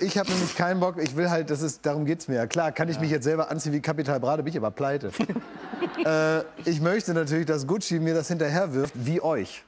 Ich habe nämlich keinen Bock. Ich will halt, das ist, darum geht's mir. ja. Klar, kann ich mich jetzt selber anziehen wie Kapital Brade, bin ich aber pleite. äh, ich möchte natürlich, dass Gucci mir das hinterherwirft, wie euch.